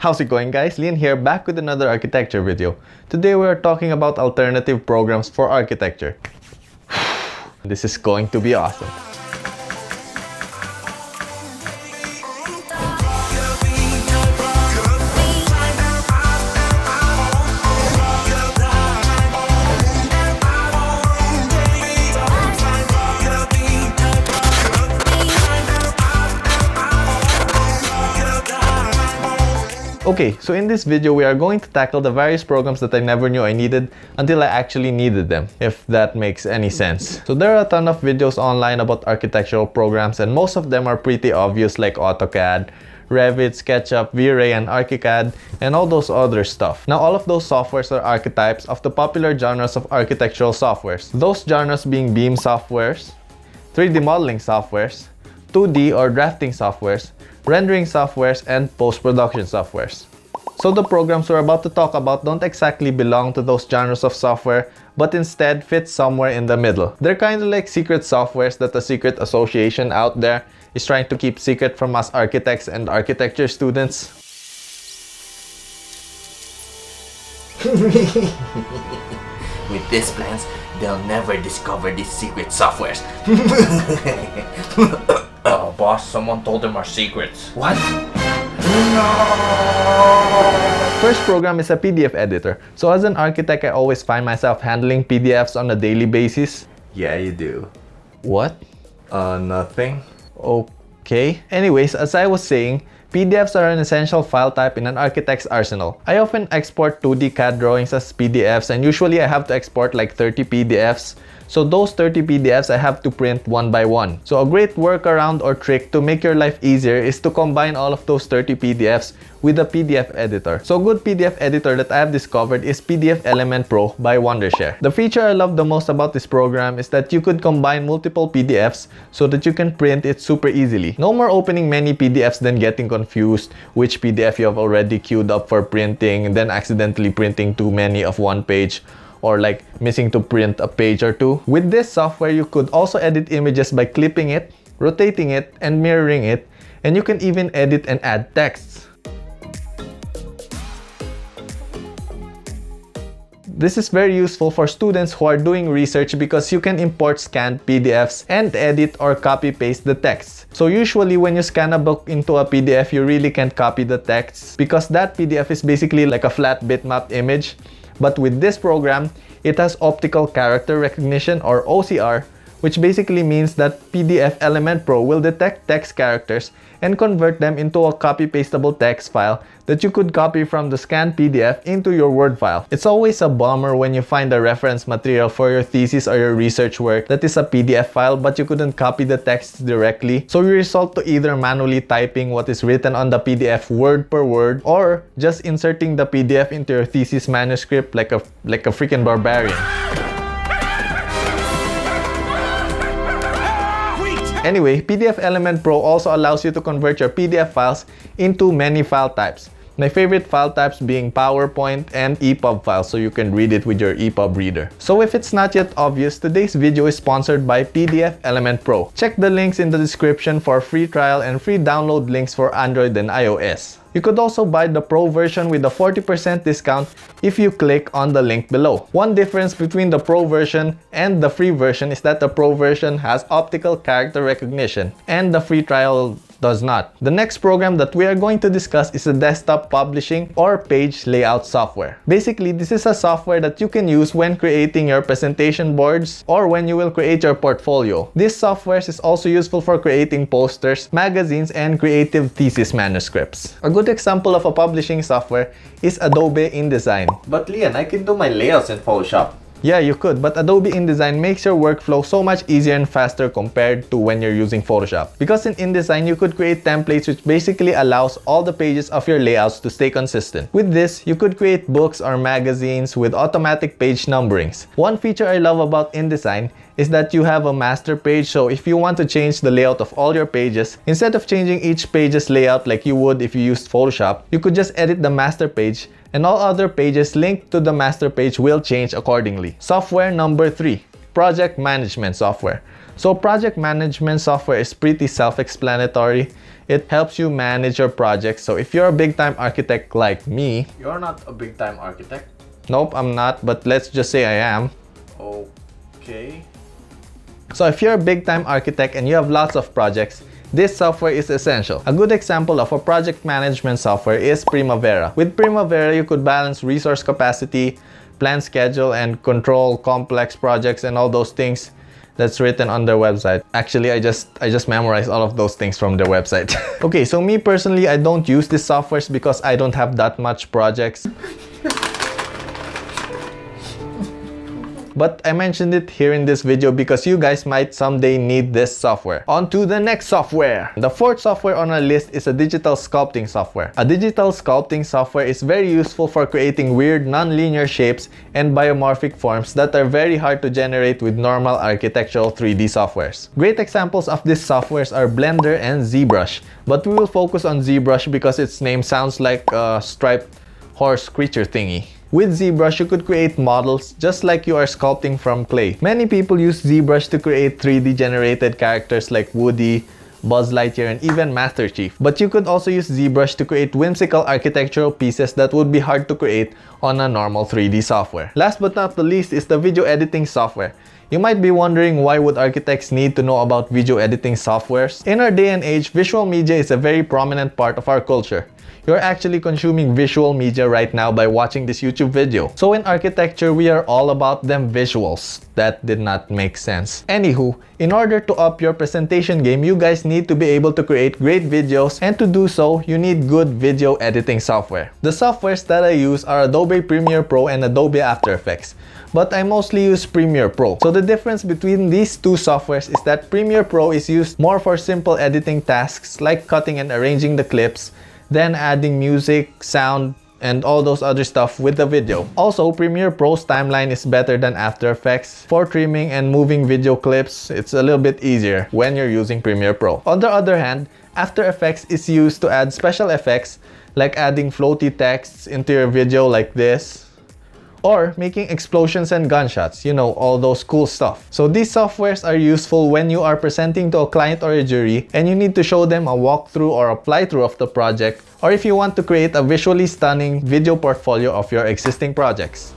How's it going guys? Llyan here back with another architecture video. Today we are talking about alternative programs for architecture. this is going to be awesome. Okay, so in this video we are going to tackle the various programs that I never knew I needed until I actually needed them, if that makes any sense. So there are a ton of videos online about architectural programs and most of them are pretty obvious like AutoCAD, Revit, SketchUp, V-Ray, and ArchiCAD, and all those other stuff. Now all of those softwares are archetypes of the popular genres of architectural softwares. Those genres being BIM softwares, 3D modeling softwares, 2D or drafting softwares, rendering softwares, and post-production softwares. So the programs we're about to talk about don't exactly belong to those genres of software, but instead fit somewhere in the middle. They're kind of like secret softwares that a secret association out there is trying to keep secret from us architects and architecture students. With these plans, they'll never discover these secret softwares. boss, someone told them our secrets. What? No! First program is a PDF editor. So as an architect, I always find myself handling PDFs on a daily basis. Yeah, you do. What? Uh, nothing. Okay. Anyways, as I was saying, PDFs are an essential file type in an architect's arsenal. I often export 2D CAD drawings as PDFs and usually I have to export like 30 PDFs so those 30 PDFs I have to print one by one. So a great workaround or trick to make your life easier is to combine all of those 30 PDFs with a PDF editor. So good PDF editor that I have discovered is PDFelement Pro by Wondershare. The feature I love the most about this program is that you could combine multiple PDFs so that you can print it super easily. No more opening many PDFs then getting confused which PDF you have already queued up for printing then accidentally printing too many of one page or like missing to print a page or two. With this software, you could also edit images by clipping it, rotating it, and mirroring it, and you can even edit and add texts. This is very useful for students who are doing research because you can import scanned PDFs and edit or copy paste the text. So usually when you scan a book into a PDF, you really can't copy the text because that PDF is basically like a flat bitmap image but with this program, it has optical character recognition or OCR, which basically means that PDFelement Pro will detect text characters and convert them into a copy-pastable text file that you could copy from the scanned PDF into your Word file. It's always a bummer when you find a reference material for your thesis or your research work that is a PDF file but you couldn't copy the text directly. So you resort to either manually typing what is written on the PDF word per word or just inserting the PDF into your thesis manuscript like a like a freaking barbarian. Anyway, PDFelement Pro also allows you to convert your PDF files into many file types. My favorite file types being PowerPoint and EPUB files so you can read it with your EPUB reader. So if it's not yet obvious, today's video is sponsored by PDFelement Pro. Check the links in the description for free trial and free download links for Android and iOS. You could also buy the Pro version with a 40% discount if you click on the link below. One difference between the Pro version and the free version is that the Pro version has optical character recognition and the free trial does not. The next program that we are going to discuss is a desktop publishing or page layout software. Basically, this is a software that you can use when creating your presentation boards or when you will create your portfolio. This software is also useful for creating posters, magazines, and creative thesis manuscripts. A good example of a publishing software is Adobe InDesign. But Llyan, I can do my layouts in Photoshop. Yeah, you could, but Adobe InDesign makes your workflow so much easier and faster compared to when you're using Photoshop. Because in InDesign, you could create templates which basically allows all the pages of your layouts to stay consistent. With this, you could create books or magazines with automatic page numberings. One feature I love about InDesign is that you have a master page so if you want to change the layout of all your pages, instead of changing each page's layout like you would if you used Photoshop, you could just edit the master page and all other pages linked to the master page will change accordingly. Software number 3. Project Management Software. So project management software is pretty self-explanatory. It helps you manage your projects. So if you're a big time architect like me, You're not a big time architect. nope, I'm not, but let's just say I am. Okay. So if you're a big time architect and you have lots of projects, this software is essential. A good example of a project management software is Primavera. With Primavera, you could balance resource capacity, plan schedule, and control complex projects and all those things that's written on their website. Actually, I just I just memorized all of those things from their website. okay, so me personally, I don't use these softwares because I don't have that much projects. But I mentioned it here in this video because you guys might someday need this software. On to the next software. The fourth software on our list is a digital sculpting software. A digital sculpting software is very useful for creating weird non-linear shapes and biomorphic forms that are very hard to generate with normal architectural 3D softwares. Great examples of these softwares are Blender and ZBrush, but we will focus on ZBrush because its name sounds like a striped horse creature thingy. With ZBrush, you could create models just like you are sculpting from clay. Many people use ZBrush to create 3D generated characters like Woody, Buzz Lightyear, and even Master Chief. But you could also use ZBrush to create whimsical architectural pieces that would be hard to create on a normal 3D software. Last but not the least is the video editing software. You might be wondering why would architects need to know about video editing softwares? In our day and age, visual media is a very prominent part of our culture. You're actually consuming visual media right now by watching this YouTube video. So in architecture, we are all about them visuals. That did not make sense. Anywho, in order to up your presentation game, you guys need to be able to create great videos and to do so, you need good video editing software. The softwares that I use are Adobe Premiere Pro and Adobe After Effects but I mostly use Premiere Pro. So the difference between these two softwares is that Premiere Pro is used more for simple editing tasks like cutting and arranging the clips, then adding music, sound, and all those other stuff with the video. Also, Premiere Pro's timeline is better than After Effects. For trimming and moving video clips, it's a little bit easier when you're using Premiere Pro. On the other hand, After Effects is used to add special effects like adding floaty texts into your video like this, or making explosions and gunshots, you know, all those cool stuff. So these softwares are useful when you are presenting to a client or a jury and you need to show them a walkthrough or a fly-through of the project, or if you want to create a visually stunning video portfolio of your existing projects.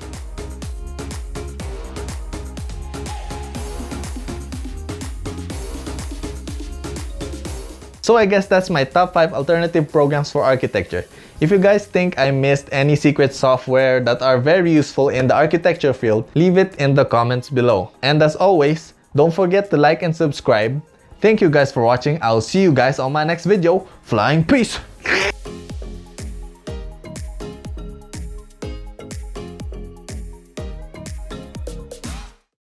So I guess that's my top 5 alternative programs for architecture. If you guys think I missed any secret software that are very useful in the architecture field, leave it in the comments below. And as always, don't forget to like and subscribe. Thank you guys for watching. I'll see you guys on my next video. Flying peace!